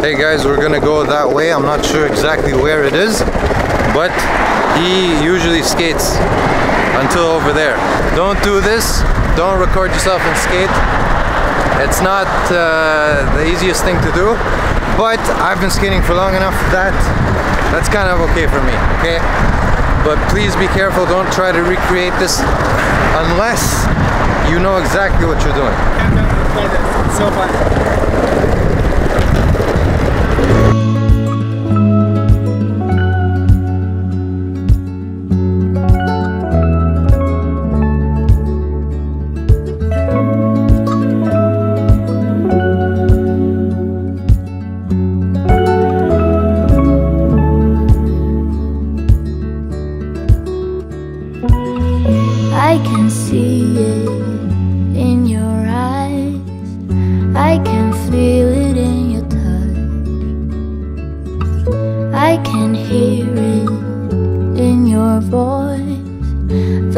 hey guys, we're gonna go that way. I'm not sure exactly where it is, but he usually skates until over there. Don't do this. Don't record yourself and skate. It's not uh, the easiest thing to do, but I've been skating for long enough that that's kind of okay for me, okay? But please be careful, don't try to recreate this unless you know exactly what you're doing. So fun.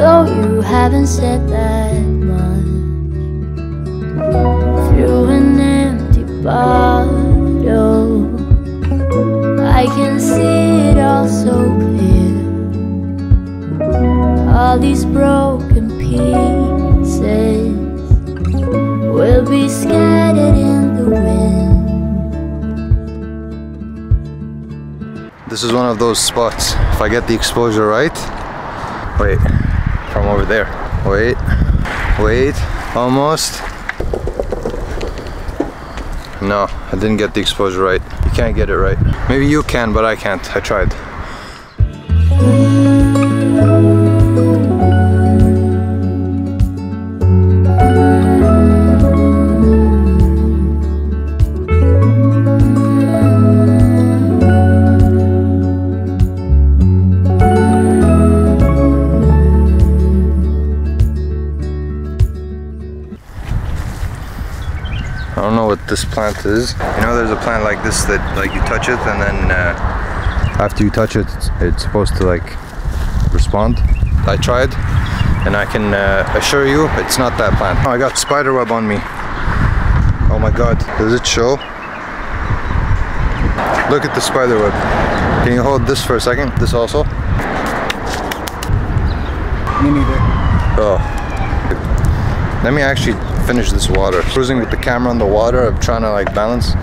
Though you haven't said that much. Through an empty bottle, I can see it all so clear all these broken pieces will be scattered in the wind. This is one of those spots. If I get the exposure right, wait, from over there. Wait, wait, almost. No, I didn't get the exposure right. You can't get it right. Maybe you can, but I can't. I tried. What this plant is. You know, there's a plant like this that like you touch it and then uh, after you touch it, it's, it's supposed to like respond. I tried and I can uh, assure you it's not that plant. Oh, I got spider web on me. Oh my god, does it show? Look at the spider web. Can you hold this for a second? This also? Me neither. Oh. Let me actually finish this water. Cruising with the camera on the water, I'm trying to like balance.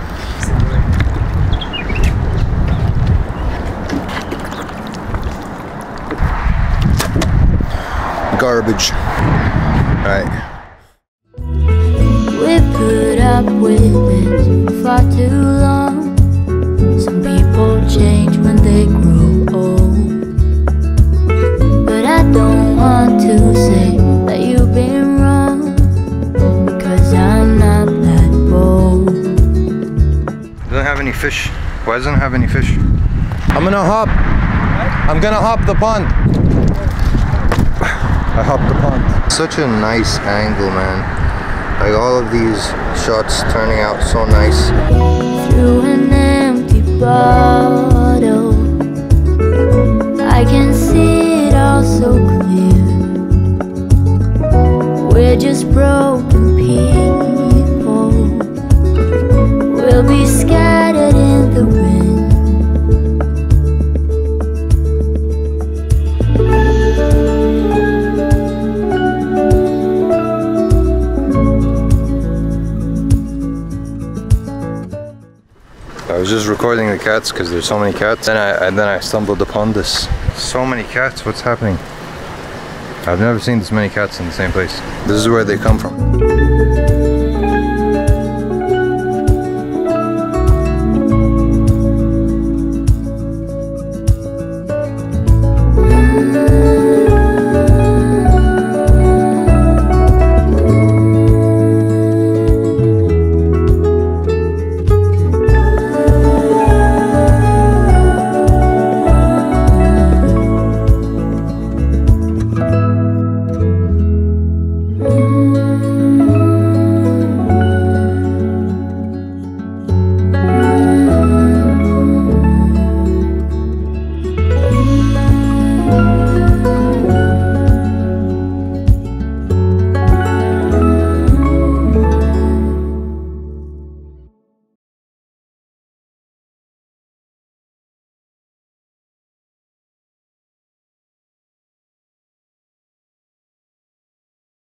Garbage. Alright. We put up with it far too long. Some people change when they grow have any fish. Why doesn't it have any fish? I'm gonna hop. I'm gonna hop the pond. I hopped the pond. Such a nice angle, man. Like all of these shots turning out so nice. Was just recording the cats because there's so many cats. Then I and then I stumbled upon this. So many cats. What's happening? I've never seen this many cats in the same place. This is where they come from.